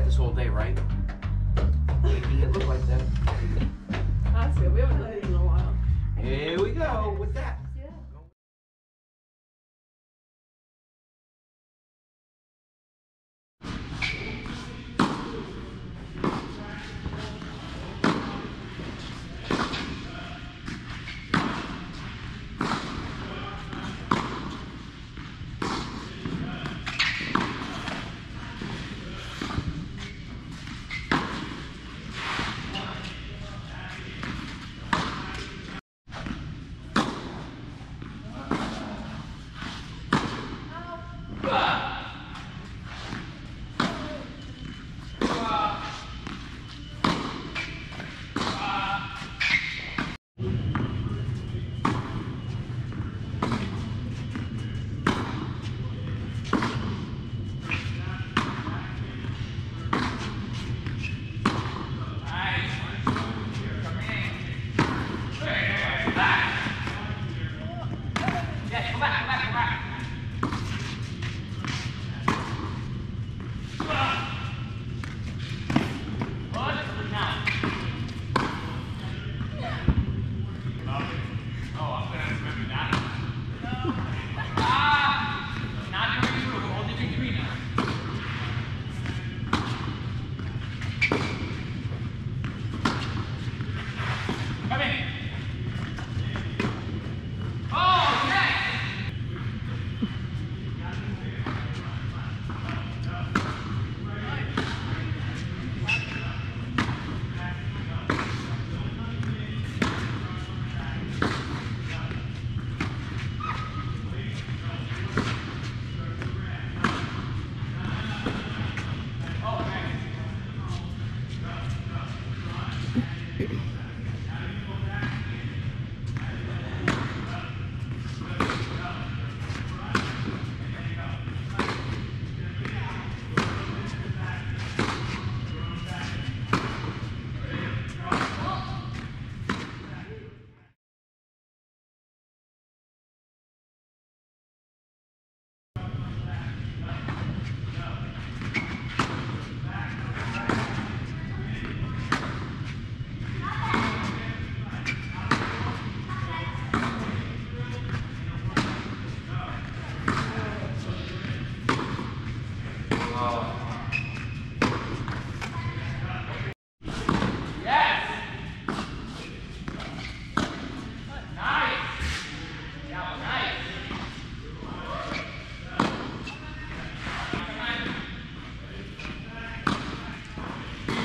got this whole day, right? Making it look like that. That's good. We haven't done it in a while. Here we go with that.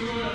That's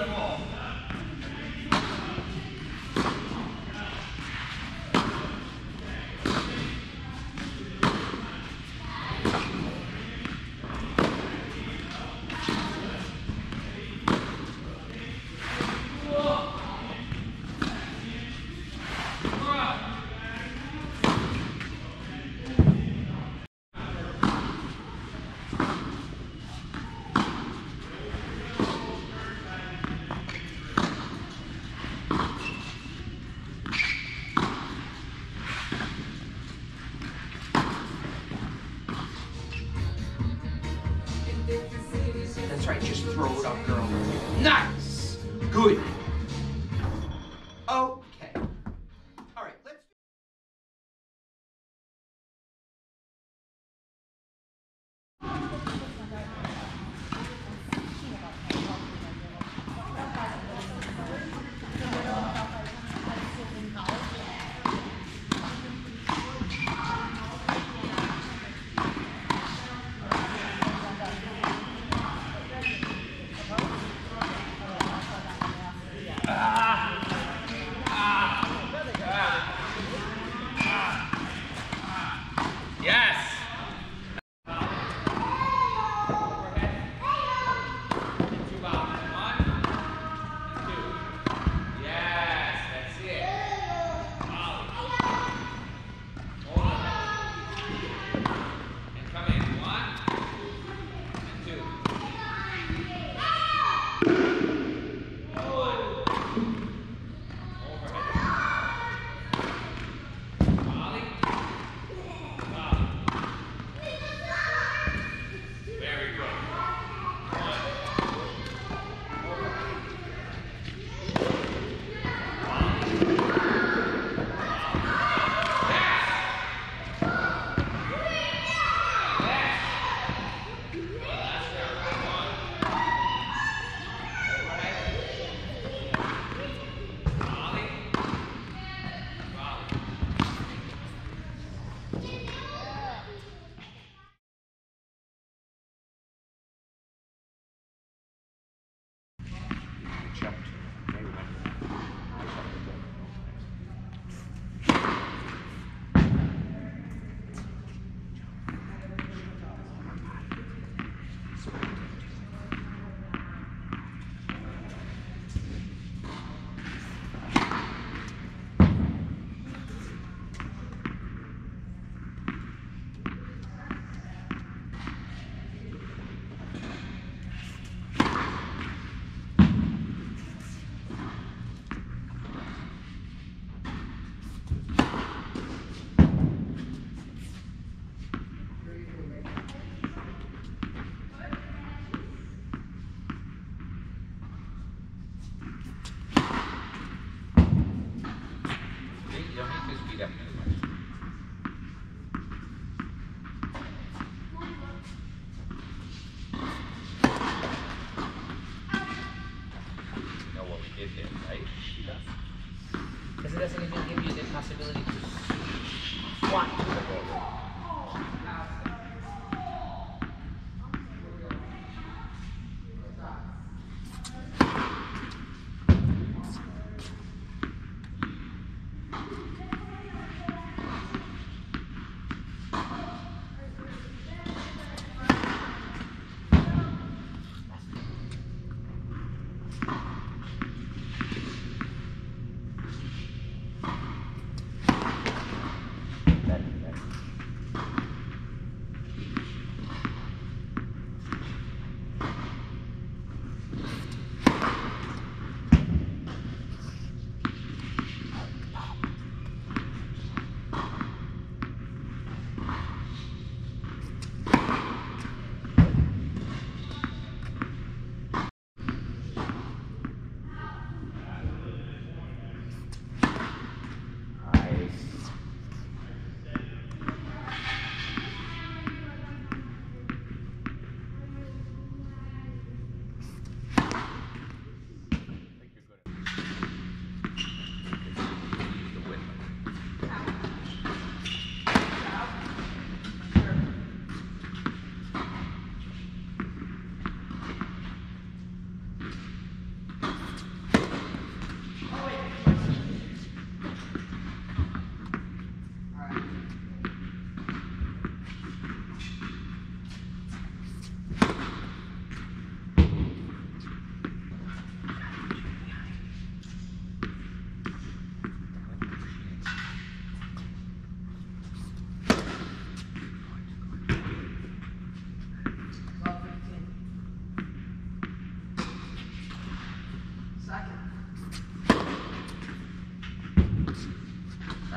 one.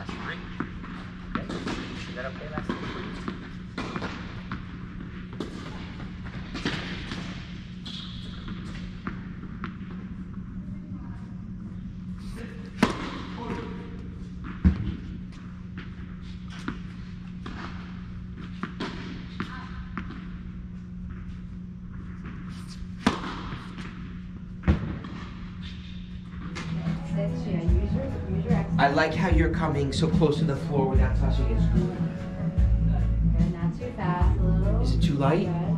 last week. Is that okay last week? Like how you're coming so close to the floor without touching it. Good. Not too fast. A little. Is it too light? Good.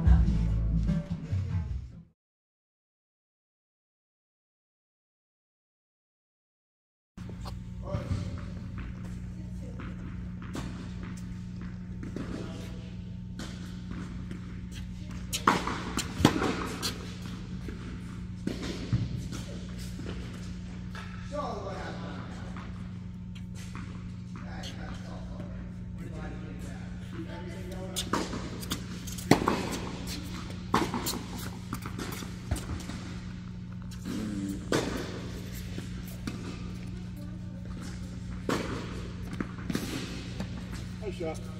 Nice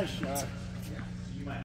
Nice shot. Yeah.